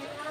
Oh,